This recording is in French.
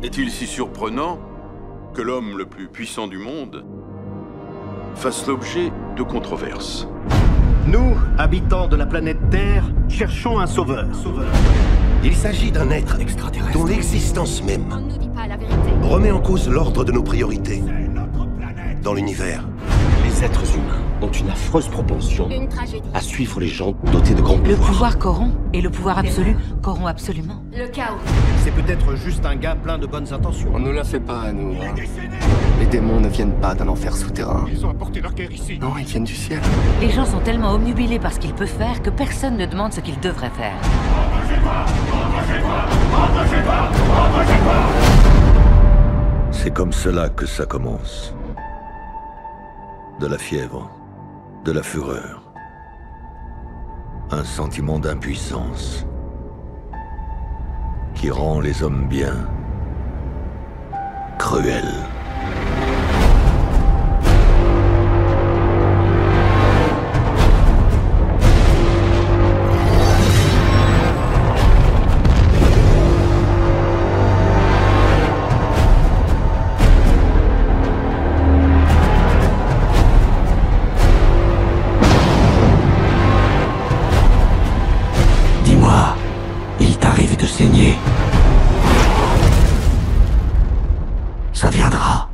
Est-il si surprenant que l'homme le plus puissant du monde fasse l'objet de controverses? Nous, habitants de la planète Terre, cherchons un sauveur. Il s'agit d'un être extraterrestre. Dont l'existence même remet en cause l'ordre de nos priorités dans l'univers. Les êtres humains ont une affreuse propension à suivre les gens dotés de grands Le pouvoirs. pouvoir corrompt, et le pouvoir absolu corrompt absolument. Le chaos. C'est peut-être juste un gars plein de bonnes intentions. On ne la fait pas à nous. hein. Les démons ne viennent pas d'un enfer souterrain. Ils ont apporté leur guerre ici. Non, ils viennent du ciel. Les gens sont tellement obnubilés par ce qu'il peut faire que personne ne demande ce qu'il devrait faire. C'est comme cela que ça commence. De la fièvre, de la fureur, un sentiment d'impuissance qui rend les hommes bien cruels. arrive de saigner. Ça viendra.